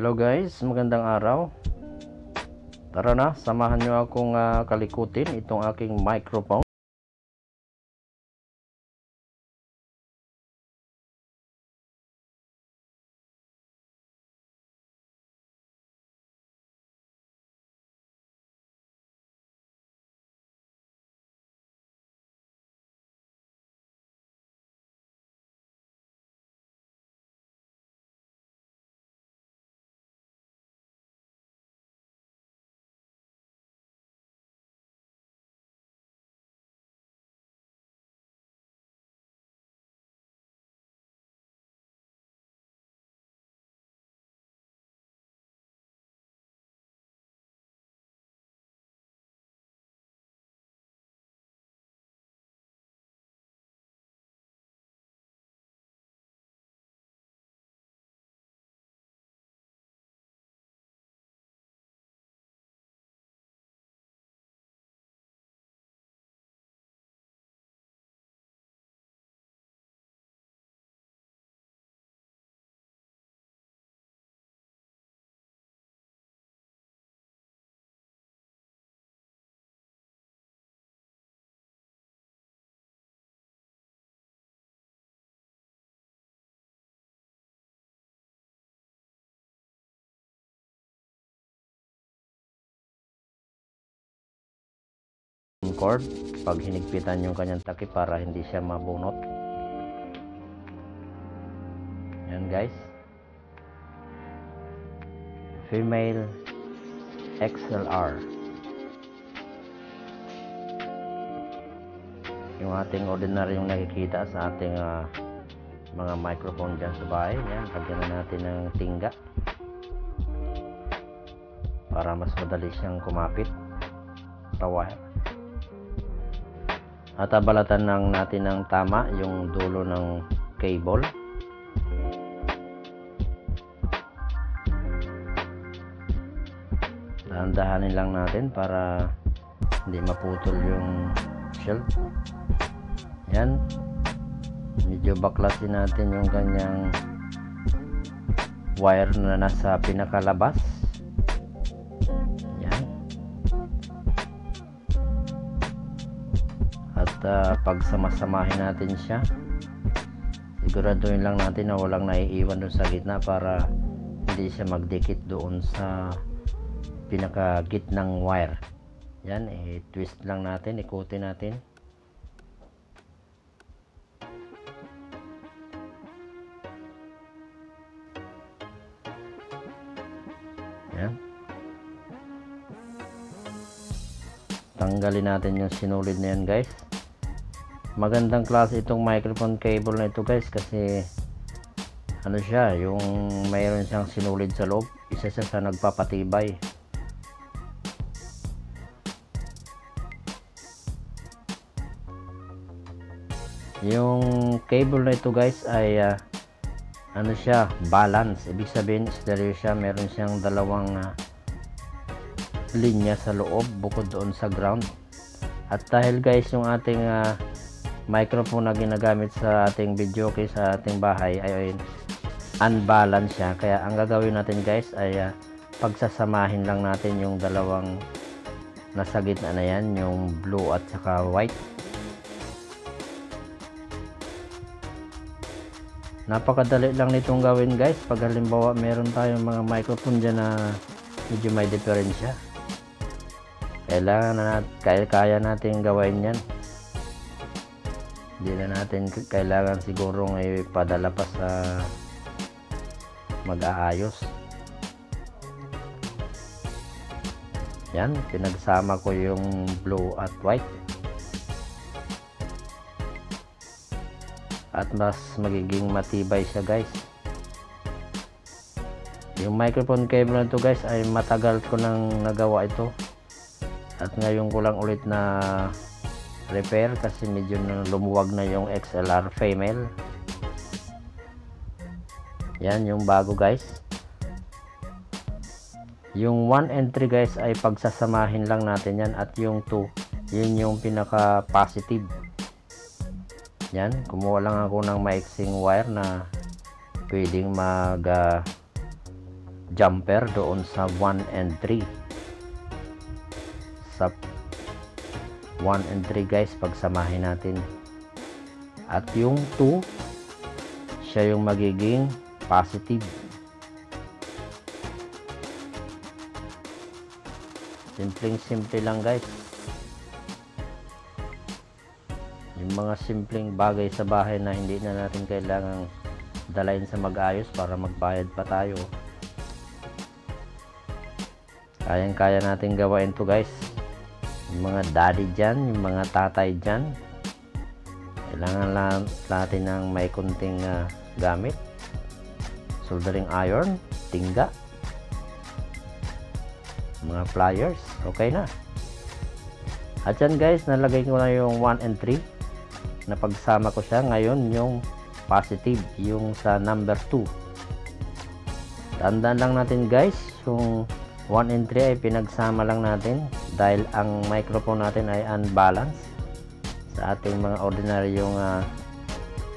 Hello guys, magandang araw. Tara na, samahan nyo akong ah, kalikutin itong aking microphone. Cord pag hinigpitan yung kanyang takip para hindi siya mabunot. Yan guys. Female XLR. Yung ating ordinaryong nakikita sa ating ah, mga microphone dyan sa bahay. Yan, lagyan na natin ng tingga para mas madali siyang kumapit sa wire. At abalatan lang natin ng tama yung dulo ng cable. Dahan-dahanin lang natin para hindi maputol yung shield. Yan. Medyo baklasin natin yung kanyang wire na nasa pinakalabas. At uh, pag samasamahin natin siya. Siguraduhin lang natin na walang naiiwan doon sa gitna para hindi siya magdikit doon sa pinaka gitnang wire. Yan i-twist lang natin ikutin natin. Yan. Tanggalin natin yung sinulid na yan guys magandang klase itong microphone cable na ito guys kasi ano siya yung mayroon siyang sinulid sa loob. Isa siya sa nagpapatibay. Yung cable na ito guys ay ah, ano siya balance. Ibig sabihin stereo siya. Meron siyang dalawang ah, linya sa loob bukod doon sa ground. At dahil guys yung ating ah, microphone na ginagamit sa ating video kay sa ating bahay ay, ay unbalanced siya. Kaya ang gagawin natin guys ay ah, pagsasamahin lang natin yung dalawang nasa gitna na yan yung blue at saka white. Napakadali lang nitong gawin guys. Pag halimbawa meron tayong mga microphone dyan na medyo may diferensya kailangan na kaya, kaya natin gawain yan hindi na natin kailangan siguro ay padala pa sa mag-aayos. Yan pinagsama ko yung blue at white. At mas magiging matibay siya guys. Yung microphone cable na to guys ay matagal ko nang nagawa ito. At ngayon ko lang ulit na repair kasi medyo lumuwag na yung XLR female. Yan yung bago guys. Yung 1 and 3 guys ay pagsasamahin lang natin yan. At yung 2 yun yung pinaka positive yan kumuha lang ako ng maiksing wire na pwedeng mag uh, jumper doon sa 1 and 3 sa 1 and 3 guys. Pagsamahin natin. At yung 2 siya yung magiging positive. Simpleng simple lang guys. Yung mga simpleng bagay sa bahay na hindi na natin kailangang dalayin sa mag-ayos para magbayad pa tayo. Kayang kaya natin gawain to guys yung mga daddy dyan yung mga tatay dyan kailangan lang natin ng may kunting uh, gamit. Soldering iron tingga mga pliers okay na. At yan guys nalagay ko na yung 1 and 3 na pagsama ko siya. Ngayon yung positive yung sa number 2 tandaan lang natin guys yung 1 and 3 ay pinagsama lang natin dahil ang microphone natin ay unbalanced sa ating mga ordinaryong uh,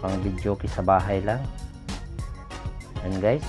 pang video sa bahay lang. And guys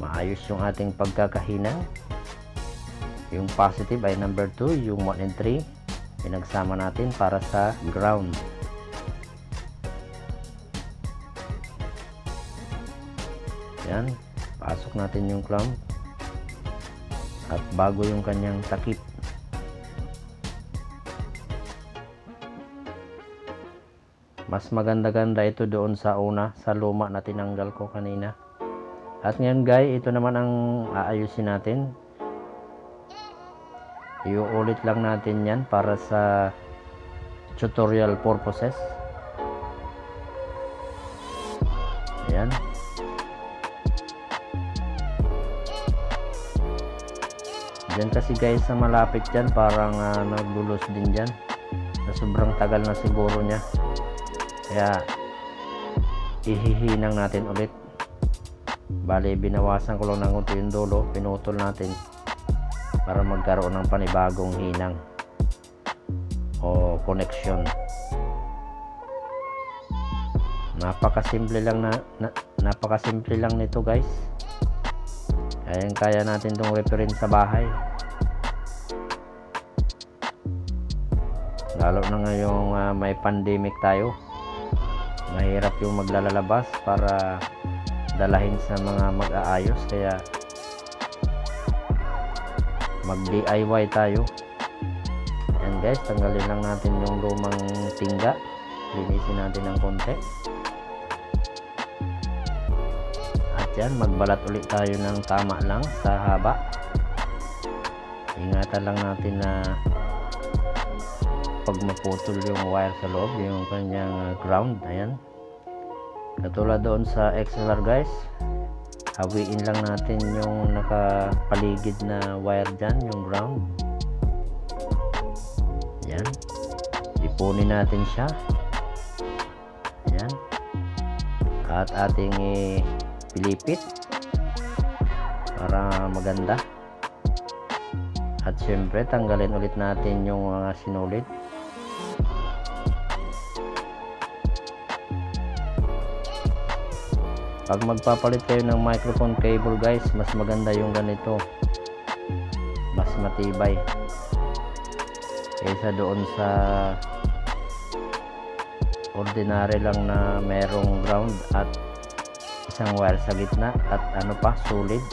maayos yung ating pagkakahinang yung positive ay number 2 yung 1 and 3 pinagsama natin para sa ground. Yan pasok natin yung clamp at bago yung kanyang takip. Mas maganda-ganda ito doon sa una sa luma na tinanggal ko kanina. At ngayon guys ito naman ang aayusin natin. Iuulit lang natin yan para sa tutorial purposes dyan kasi guys sa malapit dyan parang uh, nagbulos din dyan. Na sobrang tagal na siguro niya. Kaya ihihinang natin ulit. Bali binawasan ko lang ng unti yung dulo pinutol natin para magkaroon ng panibagong hinang o connection napakasimple lang na, na napakasimple lang nito guys kayang kaya natin itong reference sa bahay. Lalo na ngayong uh, may pandemic tayo. Mahirap yung maglalabas para dalahin sa mga mag-aayos. Kaya mag DIY tayo. And guys tanggalin lang natin yung lumang tingga linisin natin ng konti yan magbalat ulit tayo ng tama lang sa haba. Ingatan lang natin na pag maputol yung wire sa loob yung kanyang ground ayan. Katulad doon sa XLR guys hawiin lang natin yung nakapaligid na wire dyan yung ground. Yan ipunin natin siya. Yan at ating pilipit para maganda. At syempre tanggalin ulit natin yung mga sinulit. Pag magpapalit kayo ng microphone cable guys mas maganda yung ganito. Mas matibay. Kaysa doon sa ordinary lang na merong ground at isang wire sa gitna at ano pa solid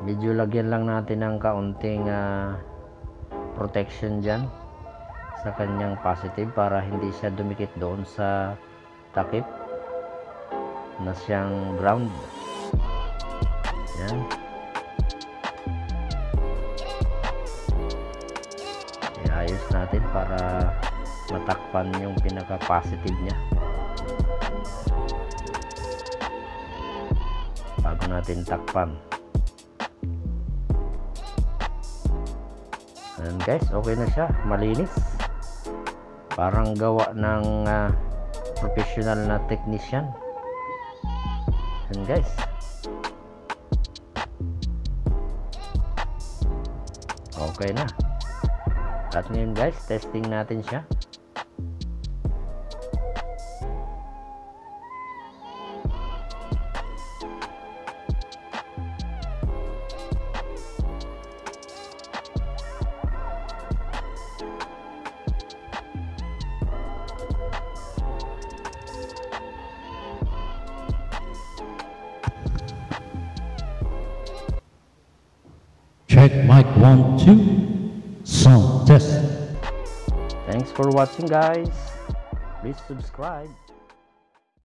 medyo lagyan lang natin ng kaunting ah, protection dyan sa kanyang positive para hindi siya dumikit doon sa takip na siyang ground. Yan. Iayos natin para matakpan yung pinaka positive niya. Bago natin takpan Ayan guys, okay na siya. Malinis. Parang gawa ng ah, professional na technician. Ayan guys. Okay na. At ngayon guys, testing natin siya. Check mic one, two. Sound test. Thanks for watching guys. Please subscribe.